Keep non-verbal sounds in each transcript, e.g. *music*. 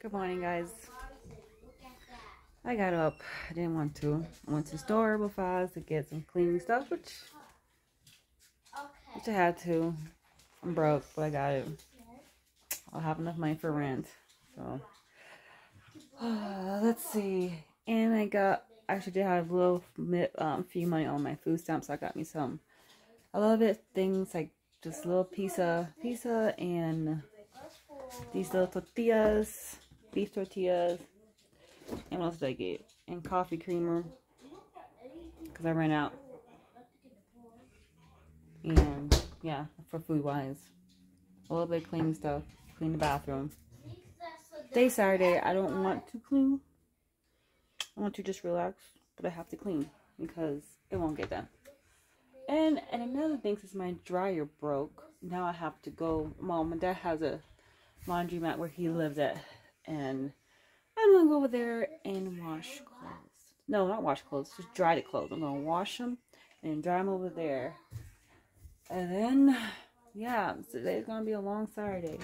Good morning, guys. I got up. I didn't want to. I went to the store with fast to get some cleaning stuff, which, which I had to. I'm broke, but I got it. I'll have enough money for rent. So, *sighs* let's see. And I got, actually did have a little um, few money on my food stamps. So I got me some, I love it, things like just little pizza, pizza and these little tortillas, beef tortillas. And what else did I get? And coffee creamer. Because I ran out. And yeah, for food wise. A little bit of cleaning stuff. Clean the bathroom. Day Saturday, I don't want to clean. I want to just relax. But I have to clean. Because it won't get done. And and another thing, since my dryer broke, now I have to go. Mom, and dad has a laundromat where he lives at, and I'm gonna go over there and wash clothes. No, not wash clothes, just dry the clothes. I'm gonna wash them and dry them over there, and then yeah, today's gonna be a long Saturday.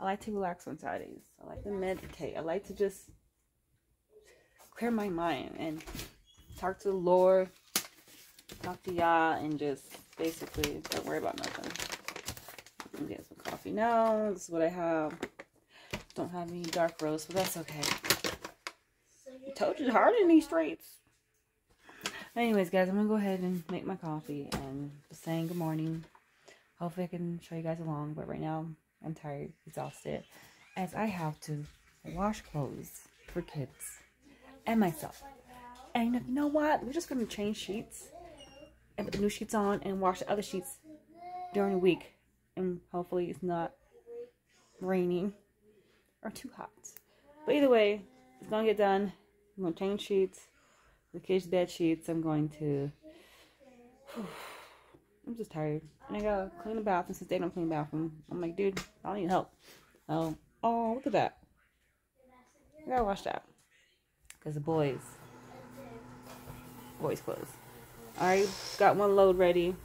I like to relax on Saturdays. I like to meditate. I like to just clear my mind and talk to the Lord, talk to y'all, and just basically don't worry about nothing get some coffee now. This is what I have. Don't have any dark rose, but that's okay. I told you it's hard in these streets. Anyways, guys, I'm going to go ahead and make my coffee and saying good morning. Hopefully I can show you guys along, but right now I'm tired, exhausted, as I have to wash clothes for kids and myself. And you know what? We're just going to change sheets and put the new sheets on and wash the other sheets during the week and hopefully it's not raining or too hot. But either way, it's gonna get done. I'm gonna change sheets, the kids' bed sheets. I'm going to. *sighs* I'm just tired, and I gotta clean the bathroom since they don't clean the bathroom. I'm like, dude, I need help. Oh, oh, look at that. I gotta wash that because the boys, boys' clothes. I got one load ready.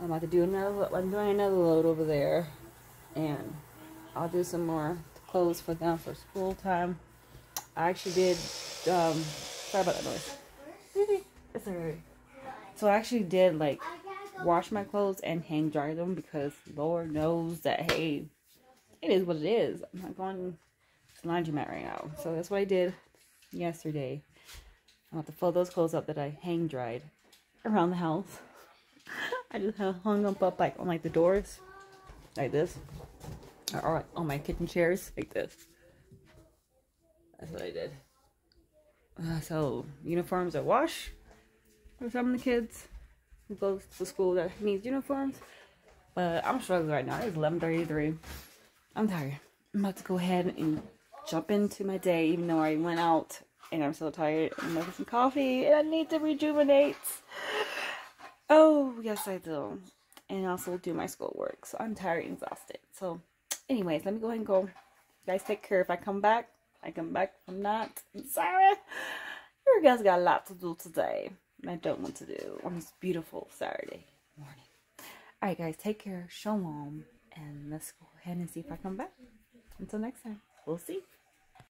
I'm about to do another, I'm doing another load over there. And I'll do some more clothes for them for school time. I actually did, um, sorry about that noise. it's alright. So I actually did, like, wash my clothes and hang dry them because Lord knows that, hey, it is what it is. I'm not going to the laundromat right now. So that's what I did yesterday. I have to fold those clothes up that I hang dried around the house. *laughs* I just hung them up like on like the doors, like this, or on my kitchen chairs, like this. That's what I did. Uh, so uniforms are wash for some of the kids who goes to school that needs uniforms. But I'm struggling right now. It's 11:33. I'm tired. I'm about to go ahead and jump into my day, even though I went out and I'm so tired. I'm making some coffee and I need to rejuvenate. Oh, yes, I do. And also do my schoolwork. So I'm tired and exhausted. So, anyways, let me go ahead and go. You guys take care. If I come back, I come back. I'm not, I'm sorry. You guys got a lot to do today. I don't want to do on this beautiful Saturday morning. Alright, guys, take care. Shalom. And let's go ahead and see if I come back. Until next time, we'll see.